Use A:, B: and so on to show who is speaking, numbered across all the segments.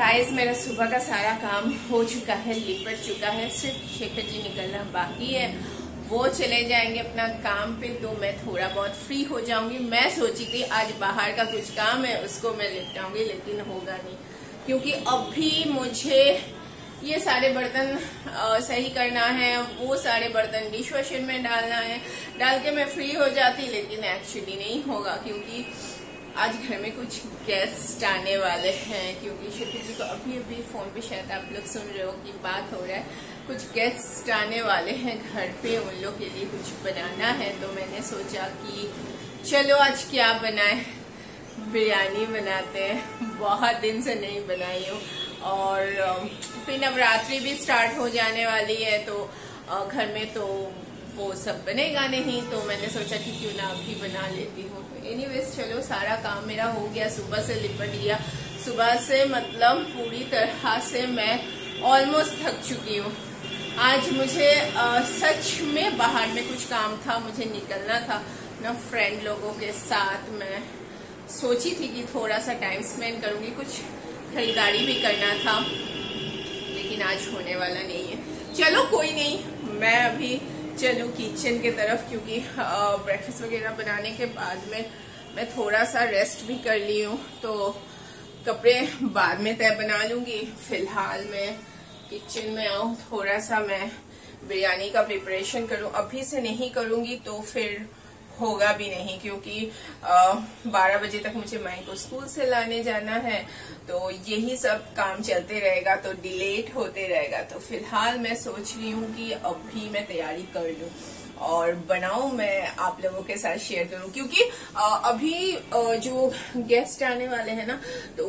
A: Guys, मेरा सुबह का सारा काम हो चुका है लिपट चुका है। सिर्फ़ शेखर जी निकलना बाकी है। वो चले जाएँगे अपना काम पे तो मैं थोड़ा बहुत फ्री हो जाऊँगी। मैं सोची थी, आज बाहर का कुछ काम है, उसको मैं निपटाऊँगी, लेकिन होगा नहीं। क्योंकि अभी मुझे ये सारे बर्तन सही करना है, वो सारे बर्तन डिश वॉशर में डालना है। डाल के मैं फ्री हो जाती, लेकिन एक्चुअली नहीं होगा, क्योंकि आज घर में कुछ गेस्ट आने वाले हैं, क्योंकि शिल्पी जी को अभी अभी फ़ोन पे शायद आप लोग सुन रहे हो कि बात हो रहा है। कुछ गेस्ट आने वाले हैं घर पे, उन लोग के लिए कुछ बनाना है। तो मैंने सोचा कि चलो आज क्या बनाए? बिरयानी बनाते हैं। बहुत दिन से नहीं बनाई हूँ। और फिर नवरात्रि भी स्टार्ट हो जाने वाली है तो घर में तो वो सब बनेगा नहीं तो मैंने सोचा कि क्यों ना अभी बना लेती हूँ। एनीवेज चलो सारा काम मेरा हो गया। सुबह से लिपट गया सुबह से मतलब पूरी तरह से मैं ऑलमोस्ट थक चुकी हूँ। आज मुझे आ, सच में बाहर में कुछ काम था मुझे निकलना था। ना फ्रेंड लोगों के साथ मैं सोची थी कि थोड़ा सा टाइम स्पेंड करूँगी। कुछ खरीदारी भी करना था लेकिन आज होने वाला नहीं है। चलो कोई नहीं। मैं अभी चलूँ किचन के तरफ़, क्योंकि ब्रेकफास्ट वगैरह बनाने के बाद में मैं थोड़ा सा रेस्ट भी कर ली हूँ तो कपड़े बाद में तय बना लूँगी। फ़िलहाल मैं किचन में आऊँ, थोड़ा सा मैं बिरयानी का प्रिपरेशन करूँ। अभी से नहीं करूँगी तो फिर होगा भी नहीं क्योंकि बारह बजे तक मुझे माई को स्कूल से लाने जाना है। तो यही सब काम चलते रहेगा तो डिलेट होते रहेगा। तो फ़िलहाल मैं सोच रही हूँ कि अभी मैं तैयारी कर लूँ और बनाऊँ, मैं आप लोगों के साथ शेयर करूँ। क्योंकि अभी जो गेस्ट आने वाले हैं ना तो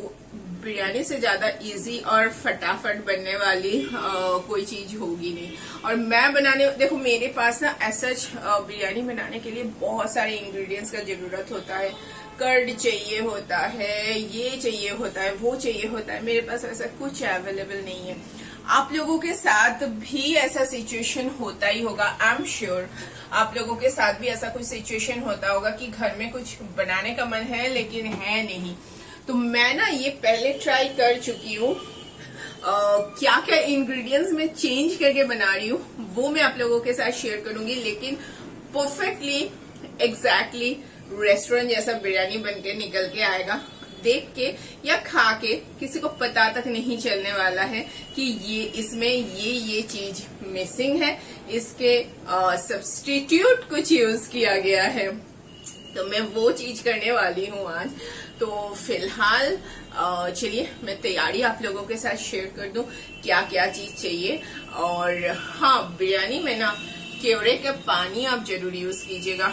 A: बिरयानी से ज़्यादा इजी और फटाफट बनने वाली आ, कोई चीज़ होगी नहीं। और मैं बनाने देखो मेरे पास ना ऐसा बिरयानी बनाने के लिए बहुत सारे इंग्रेडिएंट्स का ज़रूरत होता है। कर्ड चाहिए होता है ये चाहिए होता है वो चाहिए होता है। मेरे पास ऐसा कुछ अवेलेबल नहीं है। आप लोगों के साथ भी ऐसा सिचुएशन होता ही होगा आई एम श्योर आप लोगों के साथ भी ऐसा कुछ सिचुएशन होता होगा कि घर में कुछ बनाने का मन है लेकिन है नहीं। तो मैं ना ये पहले ट्राई कर चुकी हूँ। क्या क्या इंग्रेडिएंट्स मैं चेंज करके बना रही हूँ, वो मैं आप लोगों के साथ शेयर करूँगी, लेकिन परफेक्टली एग्जैक्टली रेस्टोरेंट जैसा बिरयानी बन के निकल के आएगा। देख के या खा के, किसी को पता तक नहीं चलने वाला है कि ये इसमें ये ये चीज़ मिसिंग है। इसके सब्सटीट्यूट कुछ यूज़ किया गया है। तो मैं वो चीज़ करने वाली हूँ आज। तो फ़िलहाल चलिए मैं तैयारी आप लोगों के साथ शेयर कर दूँ क्या क्या चीज़ चाहिए। और हाँ बिरयानी में ना केवड़े का पानी आप ज़रूर यूज़ कीजिएगा।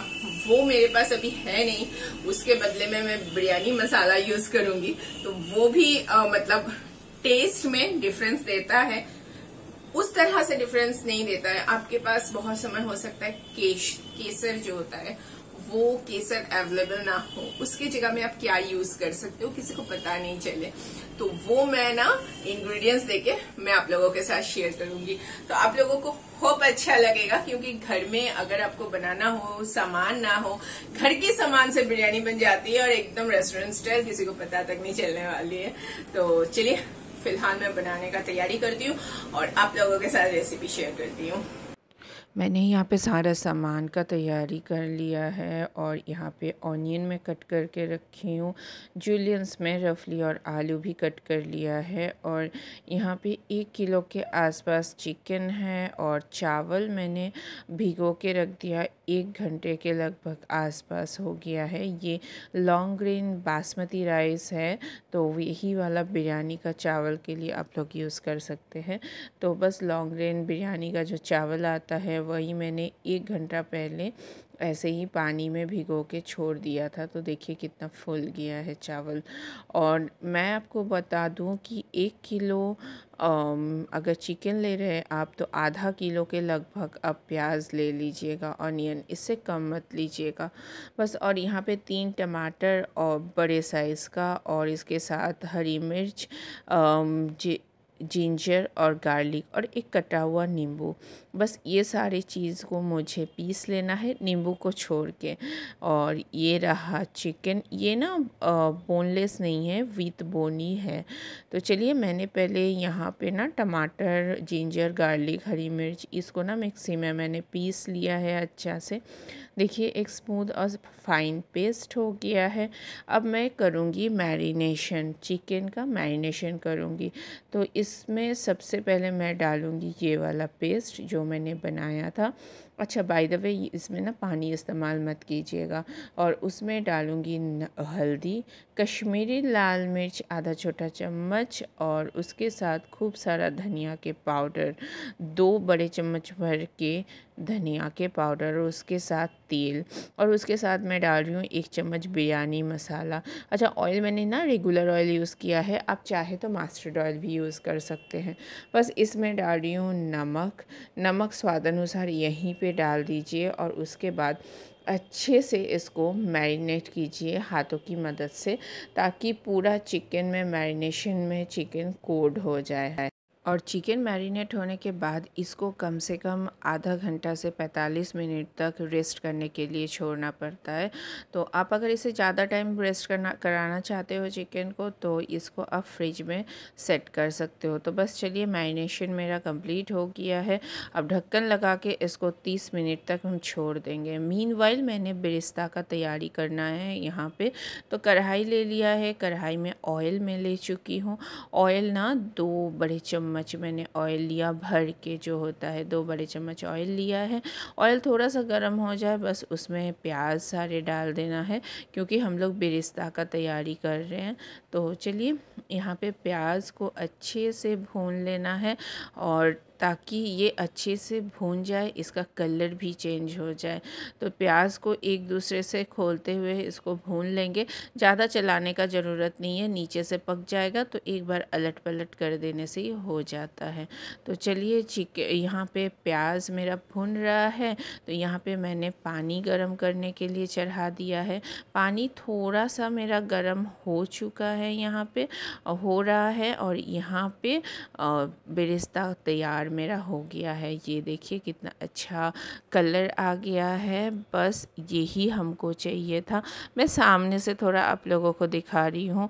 A: वो मेरे पास अभी है नहीं। उसके बदले में मैं बिरयानी मसाला यूज़ करूँगी। तो वो भी आ, मतलब टेस्ट में डिफरेंस देता है। उस तरह से डिफरेंस नहीं देता है। आपके पास बहुत समय हो सकता है केश केसर जो होता है वो केसर अवेलेबल ना हो, उसकी जगह में आप क्या यूज़ कर सकते हो, किसी को पता नहीं चले। तो वो मैं ना इंग्रेडिएंट्स देके मैं आप लोगों के साथ शेयर करूँगी। तो आप लोगों को होप अच्छा लगेगा, क्योंकि घर में अगर आपको बनाना हो, सामान ना हो, घर के सामान से बिरयानी बन जाती है और एकदम रेस्टोरेंट स्टाइल किसी को पता तक नहीं चलने वाली है। तो चलिए, फ़िलहाल मैं बनाने का तैयारी करती हूँ और आप लोगों के साथ रेसिपी शेयर करती हूँ।
B: मैंने यहाँ पे सारा सामान का तैयारी कर लिया है और यहाँ पे ऑनियन में कट करके रखी हूँ जूलियंस में रफली और आलू भी कट कर लिया है और यहाँ पे एक किलो के आसपास चिकन है और चावल मैंने भिगो के रख दिया, एक घंटे के लगभग आसपास हो गया है। ये लॉन्ग ग्रेन बासमती राइस है तो यही वाला बिरयानी का चावल के लिए आप लोग यूज़ कर सकते हैं। तो बस लॉन्ग ग्रेन बिरयानी का जो चावल आता है वही मैंने एक घंटा पहले ऐसे ही पानी में भिगो के छोड़ दिया था। तो देखिए कितना फूल गया है चावल। और मैं आपको बता दूँ कि एक किलो अगर चिकन ले रहे हैं आप तो आधा किलो के लगभग आप प्याज ले लीजिएगा ऑनियन इससे कम मत लीजिएगा। बस और यहाँ पे तीन टमाटर और बड़े साइज़ का और इसके साथ हरी मिर्च जिंजर और गार्लिक और एक कटा हुआ नींबू। बस ये सारी चीज़ को मुझे पीस लेना है नींबू को छोड़ के। और ये रहा चिकन। ये ना बोनलेस नहीं है विथ बोनी है। तो चलिए मैंने पहले यहाँ पे ना टमाटर, जिंजर, गार्लिक, हरी मिर्च, इसको ना मिक्सी में मैंने पीस लिया है अच्छा से। देखिए एक स्मूथ और फाइन पेस्ट हो गया है। अब मैं करूँगी मैरिनेशन चिकन का मैरिनेशन करूँगी। तो इसमें सबसे पहले मैं डालूँगी ये वाला पेस्ट जो मैंने बनाया था। अच्छा बाय द वे इसमें ना पानी इस्तेमाल मत कीजिएगा और उसमें डालूँगी हल्दी, कश्मीरी लाल मिर्च, आधा छोटा चम्मच और उसके साथ खूब सारा धनिया के पाउडर, दो बड़े चम्मच भर के धनिया के पाउडर और उसके साथ तेल और उसके साथ मैं डाल रही हूँ एक चम्मच बिरयानी मसाला। अच्छा ऑयल मैंने ना रेगुलर ऑयल यूज़ किया है, आप चाहे तो मास्टर्ड ऑयल भी यूज़ कर सकते हैं। बस इसमें डाल रही हूँ नमक नमक स्वाद अनुसार यहीं पे डाल दीजिए और उसके बाद अच्छे से इसको मैरिनेट कीजिए हाथों की मदद से, ताकि पूरा चिकन में मैरिनेशन में चिकन कोड हो जाए। और चिकन मैरिनेट होने के बाद इसको कम से कम आधा घंटा से 45 मिनट तक रेस्ट करने के लिए छोड़ना पड़ता है। तो आप अगर इसे ज़्यादा टाइम रेस्ट करना, कराना चाहते हो चिकन को तो इसको आप फ्रिज में सेट कर सकते हो। तो बस चलिए मैरिनेशन मेरा कंप्लीट हो गया है। अब ढक्कन लगा के इसको 30 मिनट तक हम छोड़ देंगे। मीन मैंने बिरिस्ता का तैयारी करना है यहाँ पर तो कढ़ाई ले लिया है। कढ़ाई में ऑयल में ले चुकी हूँ। ऑयल ना दो बड़े चम्मच चम्मच मैंने ऑयल लिया, भर के जो होता है, दो बड़े चम्मच ऑयल लिया है। ऑयल थोड़ा सा गर्म हो जाए, बस उसमें प्याज सारे डाल देना है, क्योंकि हम लोग बिरिस्ता का तैयारी कर रहे हैं। तो चलिए, यहाँ पे प्याज को अच्छे से भून लेना है और ताकि ये अच्छे से भून जाए, इसका कलर भी चेंज हो जाए। तो प्याज को एक दूसरे से खोलते हुए इसको भून लेंगे। ज़्यादा चलाने का ज़रूरत नहीं है, नीचे से पक जाएगा तो एक बार अलट पलट कर देने से ही हो जाता है। तो चलिए चिक यहाँ पे प्याज मेरा भुन रहा है। तो यहाँ पे मैंने पानी गर्म करने के लिए चढ़ा दिया है। पानी थोड़ा सा मेरा गर्म हो चुका है यहाँ पे, हो रहा है और यहाँ पे बेरिस्ता तैयार मेरा हो गया है। ये देखिए कितना अच्छा कलर आ गया है। बस यही हमको चाहिए था। मैं सामने से थोड़ा आप लोगों को दिखा रही हूँ।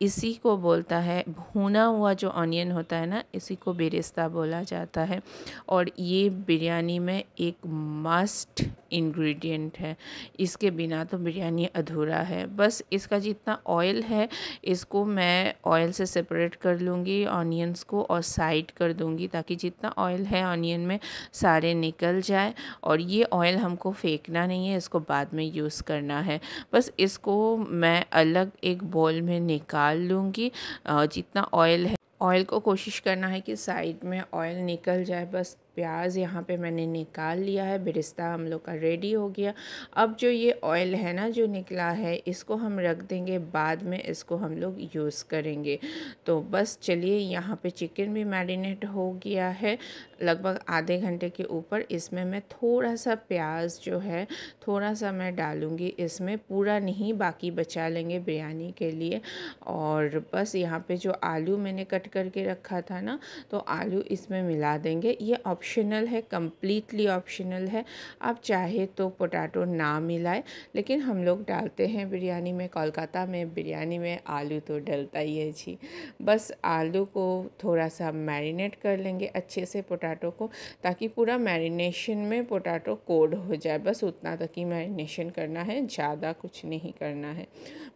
B: इसी को बोलता है, भुना हुआ जो ऑनियन होता है ना, इसी को बेरिस्ता बोला जाता है। और ये बिरयानी में एक मस्ट इंग्रेडिएंट है। इसके बिना तो बिरयानी अधूरा है। बस इसका जितना ऑयल है, इसको मैं ऑयल से सेपरेट कर लूँगी ऑनियंस को और साइड कर दूँगी, ताकि जितना ऑयल है ऑनियन में सारे निकल जाए। और ये ऑयल हमको फेंकना नहीं है, इसको बाद में यूज़ करना है। बस इसको मैं अलग एक बॉल में निकाल डाल लूँगी जितना ऑयल है ऑयल को कोशिश करना है कि साइड में ऑयल निकल जाए। बस प्याज यहाँ पे मैंने निकाल लिया है, बिरिस्ता हम लोग का रेडी हो गया। अब जो ये ऑयल है ना, जो निकला है, इसको हम रख देंगे, बाद में इसको हम लोग यूज़ करेंगे। तो बस चलिए, यहाँ पे चिकन भी मैरिनेट हो गया है। लगभग आधे घंटे के ऊपर इसमें मैं थोड़ा सा प्याज जो है, थोड़ा सा मैं डालूँगी। इसमें पूरा नहीं, बाकी बचा लेंगे बिरयानी के लिए। और बस यहाँ पे जो आलू मैंने कट करके रखा था ना तो आलू इसमें मिला देंगे। ये ऑप्शनल है कम्प्लीटली ऑप्शनल है। आप चाहे तो पोटैटो ना मिलाए, लेकिन हम लोग डालते हैं बिरयानी में, कोलकाता में बिरयानी में आलू तो डलता ही है जी। बस आलू को थोड़ा सा मैरिनेट कर लेंगे, अच्छे से पोटैटो को, ताकि पूरा मैरिनेशन में पोटैटो कोड हो जाए। बस उतना तक ही मैरिनेशन करना है, ज़्यादा कुछ नहीं करना है।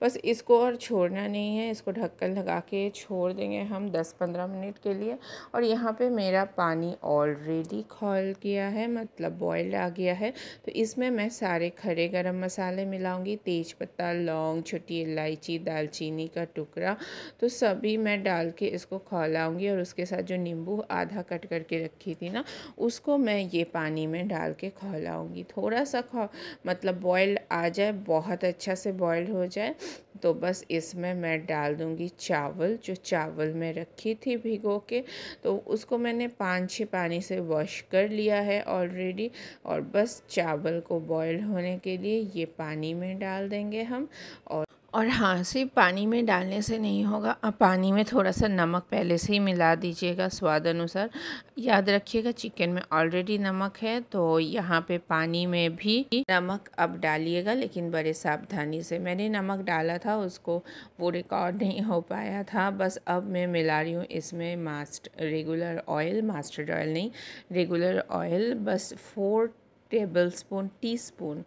B: बस इसको और छोड़ना नहीं है, इसको ढक्कन लगा के छोड़ देंगे हम 10-15 मिनट के लिए। और यहाँ पे मेरा पानी ऑलरेडी खोल गया है मतलब बॉयल आ गया है। तो इसमें मैं सारे खड़े गरम मसाले मिलाऊँगी, तेज पत्ता, लौंग, छोटी इलायची, दालचीनी का टुकड़ा तो सभी मैं डाल के इसको खोलाऊँगी। और उसके साथ जो नींबू आधा कट करके रखी थी ना, उसको मैं ये पानी में डाल के खोलाऊँगी थोड़ा सा खो मतलब बॉयल आ जाए, बहुत अच्छा से बॉयल हो जाए तो बस इसमें मैं डाल दूँगी चावल, जो चावल मैं रखी थी भिगो के तो उसको मैंने पाँच छः पानी से वॉश कर लिया है ऑलरेडी और बस चावल को बॉयल होने के लिए ये पानी में डाल देंगे हम, और और हाँ सिर्फ़ पानी में डालने से नहीं होगा। अब पानी में थोड़ा सा नमक पहले से ही मिला दीजिएगा स्वाद अनुसार। याद रखिएगा, चिकन में ऑलरेडी नमक है तो यहाँ पे पानी में भी नमक अब डालिएगा, लेकिन बड़े सावधानी से। मैंने नमक डाला था, उसको वो रिकॉर्ड नहीं हो पाया था। बस अब मैं मिला रही हूँ इसमें must regular oil mustard oil नहीं रेगुलर ऑयल बस four tablespoon teaspoon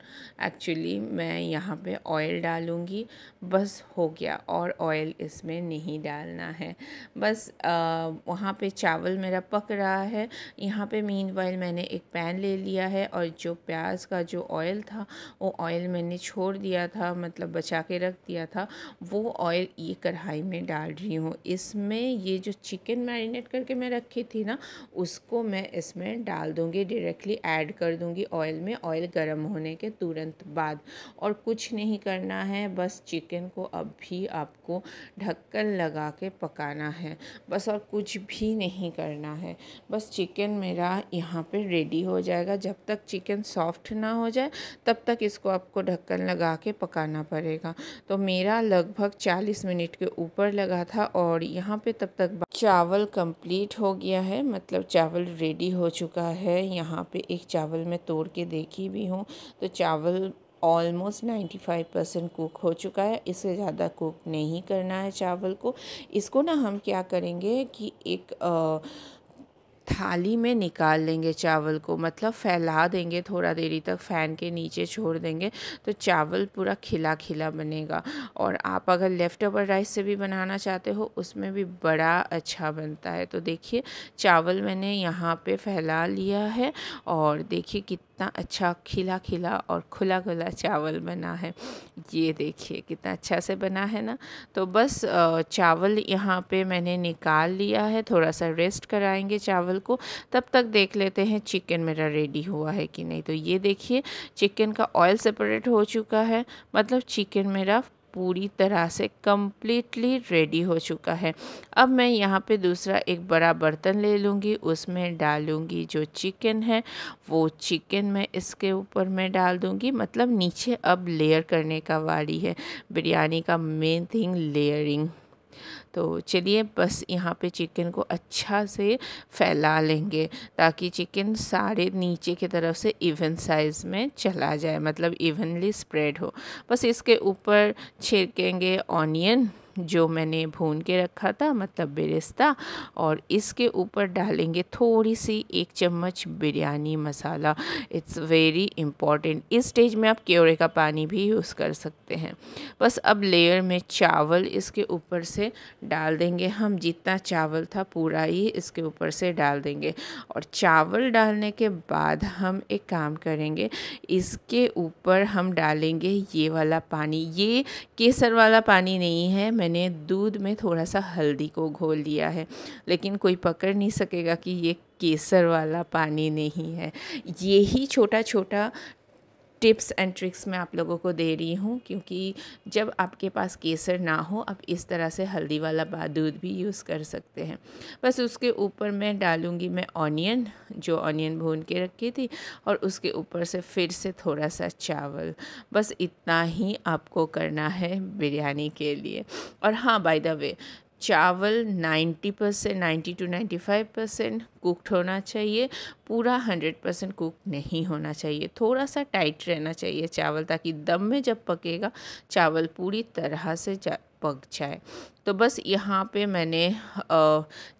B: actually मैं यहाँ पे ऑयल डालूँगी। बस हो गया और ऑयल इसमें नहीं डालना है। बस वहाँ पे चावल मेरा पक रहा है। यहाँ पे मीन मैंने एक पैन ले लिया है और जो प्याज का जो ऑयल था, वो ऑयल मैंने छोड़ दिया था मतलब बचा के रख दिया था, वो ऑयल ये कढ़ाई में डाल रही हूँ। इसमें ये जो चिकन मैरिनेट करके मैं रखी थी ना, उसको मैं इसमें डाल दूँगी डायरेक्टली ऐड कर दूँगी ऑयल में ऑयल गर्म होने के तुरंत बाद। और कुछ नहीं करना है, बस चिकन को अब भी आपको ढक्कन लगा के पकाना है। बस और कुछ भी नहीं करना है। बस चिकन मेरा यहाँ पे रेडी हो जाएगा। जब तक चिकन सॉफ्ट ना हो जाए, तब तक इसको आपको ढक्कन लगा के पकाना पड़ेगा। तो मेरा लगभग 40 मिनट के ऊपर लगा था और यहाँ पे तब तक चावल कंप्लीट हो गया है। मतलब चावल रेडी हो चुका है। यहाँ पे एक चावल में तोड़ के देखी भी हूँ। तो चावल almost ninety five percent cook हो चुका है। इससे ज़्यादा कुक नहीं करना है चावल को। इसको ना हम क्या करेंगे कि एक आ, थाली में निकाल लेंगे चावल को। मतलब फैला देंगे थोड़ा देरी तक फ़ैन के नीचे छोड़ देंगे तो चावल पूरा खिला खिला बनेगा। और आप अगर लेफ़्ट ओवर राइस से भी बनाना चाहते हो उसमें भी बड़ा अच्छा बनता है। तो देखिए चावल मैंने यहाँ पे फैला लिया है और देखिए कितना अच्छा खिला खिला और खुला खुला चावल बना है। ये देखिए कितना अच्छा से बना है ना। तो बस चावल यहाँ पे मैंने निकाल लिया है। थोड़ा सा रेस्ट कराएँगे चावल को। तब तक देख लेते हैं चिकन मेरा रेडी हुआ है कि नहीं। तो ये देखिए चिकन का ऑयल सेपरेट हो चुका है। मतलब चिकन मेरा पूरी तरह से कम्प्लीटली रेडी हो चुका है। अब मैं यहाँ पे दूसरा एक बड़ा बर्तन ले लूँगी, उसमें डालूँगी जो चिकन है, वो चिकन मैं इसके ऊपर मैं डाल दूँगी। मतलब नीचे अब लेयर करने का वारी है। बिरयानी का मेन थिंग लेयरिंग तो चलिए बस यहाँ पे चिकन को अच्छा से फैला लेंगे, ताकि चिकन सारे नीचे की तरफ़ से इवन साइज़ में चला जाए मतलब इवनली स्प्रेड हो। बस इसके ऊपर छिड़केंगे ऑनियन जो मैंने भून के रखा था मतलब बेरिस्ता, और इसके ऊपर डालेंगे थोड़ी सी एक चम्मच biryani masala. It's very important इस स्टेज में आप क्योरे का पानी भी यूज़ कर सकते हैं। बस अब लेयर में चावल इसके ऊपर से डाल देंगे हम। जितना चावल था पूरा ही इसके ऊपर से डाल देंगे। और चावल डालने के बाद हम एक काम करेंगे, इसके ऊपर हम डालेंगे ये वाला पानी। ये केसर वाला पानी नहीं है मैंने दूध में थोड़ा सा हल्दी को घोल दिया है, लेकिन कोई पकड़ नहीं सकेगा कि ये केसर वाला पानी नहीं है। यही छोटा छोटा टिप्स एंड ट्रिक्स मैं आप लोगों को दे रही हूँ, क्योंकि जब आपके पास केसर ना हो, आप इस तरह से हल्दी वाला दूध भी यूज़ कर सकते हैं। बस उसके ऊपर मैं डालूँगी मैं ऑनियन, जो ऑनियन भून के रखी थी, और उसके ऊपर से फिर से थोड़ा सा चावल। बस इतना ही आपको करना है बिरयानी के लिए। और हाँ बाय द वे चावल 90 percent ninety two ninety five percent cooked होना चाहिए। पूरा 100 परसेंट कुक नहीं होना चाहिए। थोड़ा सा टाइट रहना चाहिए चावल ताकि दम में जब पकेगा चावल पूरी तरह से जा, पक जाए। तो बस यहाँ पे मैंने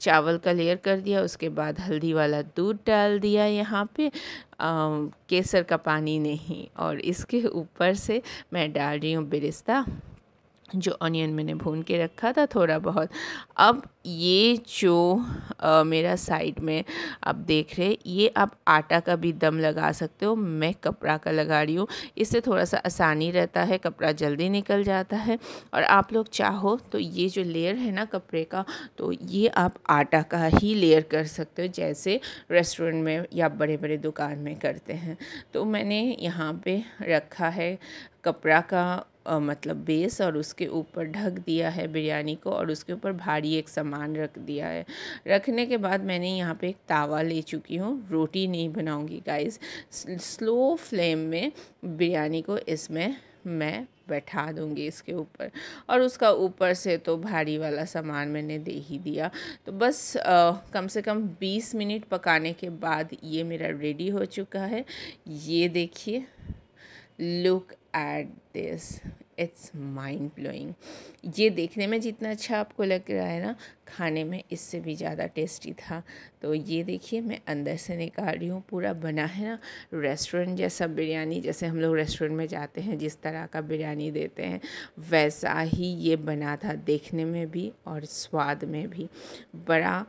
B: चावल का लेयर कर दिया उसके बाद हल्दी वाला दूध डाल दिया यहाँ पे। आ, केसर का पानी नहीं और इसके ऊपर से मैं डाल रही हूँ बिरिस्ता। जो ऑनियन मैंने भून के रखा था थोड़ा बहुत। अब ये जो आ, मेरा साइड में आप देख रहे ये आप आटा का भी दम लगा सकते हो। मैं कपड़ा का लगा रही हूँ। इससे थोड़ा सा आसानी रहता है कपड़ा जल्दी निकल जाता है। और आप लोग चाहो तो ये जो लेयर है ना कपड़े का तो ये आप आटा का ही लेयर कर सकते हो जैसे रेस्टोरेंट में या बड़े बड़े दुकान में करते हैं। तो मैंने यहाँ पे रखा है कपड़ा का आ, मतलब बेस और उसके ऊपर ढक दिया है बिरयानी को और उसके ऊपर भारी एक सामान रख दिया है। रखने के बाद मैंने यहाँ पे एक तावा ले चुकी हूँ। रोटी नहीं बनाऊँगी गाइस स्लो फ्लेम में बिरयानी को इसमें मैं बैठा दूँगी इसके ऊपर। और उसका ऊपर से तो भारी वाला सामान मैंने दे ही दिया। तो बस आ, कम से कम 20 मिनट पकाने के बाद ये मेरा रेडी हो चुका है। ये देखिए look at this it's mind blowing ये देखने में जितना अच्छा आपको लग रहा है ना, खाने में इससे भी ज़्यादा टेस्टी था। तो ये देखिए, मैं अंदर से निकाल रही हूँ, पूरा बना है ना रेस्टोरेंट जैसा बिरयानी, जैसे हम लोग रेस्टोरेंट में जाते हैं, जिस तरह का बिरयानी देते हैं, वैसा ही ये बना था देखने में भी और स्वाद में भी। बड़ा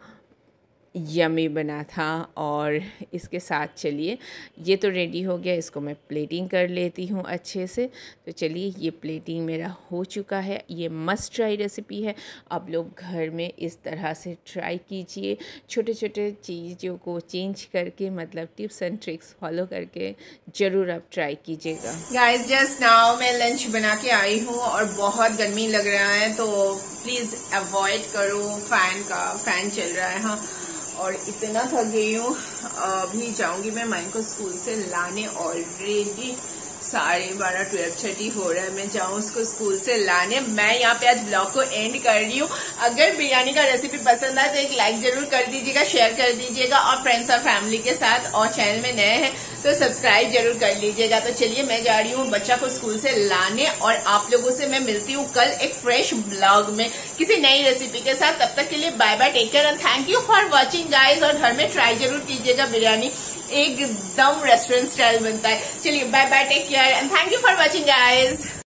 B: यमी बना था और इसके साथ चलिए। ये तो रेडी हो गया, इसको मैं प्लेटिंग कर लेती हूँ अच्छे से। तो चलिए, ये प्लेटिंग मेरा हो चुका है। ये मस्ट ट्राई रेसिपी है। आप लोग घर में इस तरह से ट्राई कीजिए। छोटे छोटे चीज़ों को चेंज करके मतलब टिप्स एंड ट्रिक्स फॉलो करके ज़रूर आप ट्राई कीजिएगा।
A: गाइस जस्ट नाउ मैं लंच बना के आई हूँ और बहुत गर्मी लग रहा है तो प्लीज़ अवॉइड करो। फ़ैन का फ़ैन चल रहा है हाँ। और इतना थक गई हूँ अभी जाऊँगी मैं माइन को स्कूल से लाने ऑलरेडी साढ़े बारह ट्वेल्व थर्टी हो रहा है, मैं जाऊँ उसको स्कूल से लाने। मैं यहाँ पे आज ब्लॉग को एंड कर रही हूँ। अगर बिरयानी का रेसिपी पसंद आए तो एक लाइक ज़रूर कर दीजिएगा शेयर कर दीजिएगा और फ्रेंड्स और फैमिली के साथ और चैनल में नए हैं तो सब्सक्राइब ज़रूर कर लीजिएगा। तो चलिए, मैं जा रही हूँ बच्चा को स्कूल से लाने और आप लोगों से मैं मिलती हूँ कल एक फ्रेश ब्लॉग में। किसी नई रेसिपी के साथ, तब तक के लिए bye bye take care and thank you for watching guys और घर में ट्राई ज़रूर कीजिएगा बिरयानी। एकदम रेस्टोरेंट स्टाइल बनता है। चलिए bye bye take care and thank you for watching guys